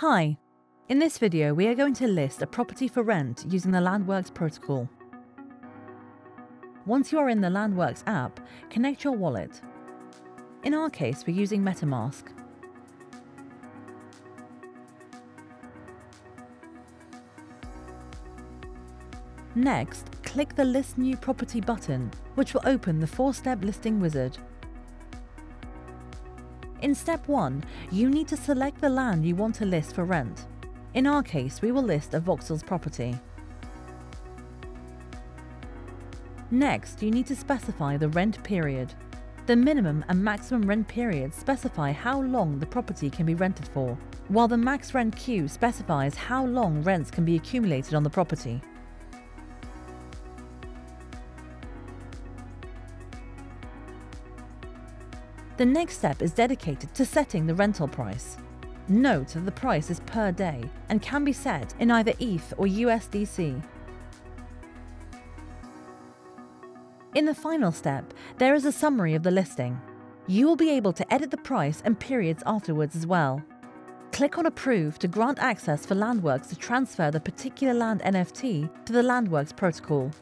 Hi, in this video we are going to list a property for rent using the Landworks protocol. Once you are in the Landworks app, connect your wallet. In our case, we're using MetaMask. Next, click the List New Property button, which will open the four-step listing wizard. In step 1, you need to select the land you want to list for rent. In our case, we will list a Voxels property. Next, you need to specify the rent period. The minimum and maximum rent periods specify how long the property can be rented for, while the max rent queue specifies how long rents can be accumulated on the property. The next step is dedicated to setting the rental price. Note that the price is per day and can be set in either ETH or USDC. In the final step, there is a summary of the listing. You will be able to edit the price and periods afterwards as well. Click on Approve to grant access for Landworks to transfer the particular land NFT to the Landworks protocol.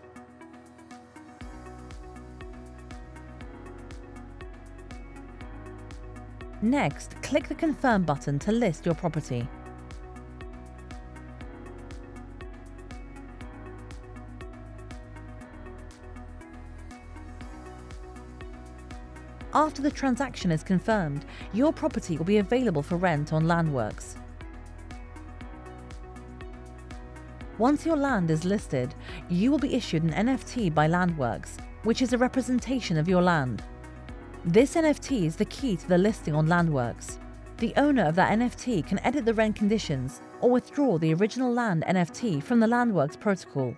Next, click the Confirm button to list your property. After the transaction is confirmed, your property will be available for rent on Landworks. Once your land is listed, you will be issued an NFT by Landworks, which is a representation of your land. This NFT is the key to the listing on Landworks. The owner of that NFT can edit the rent conditions or withdraw the original land NFT from the Landworks protocol.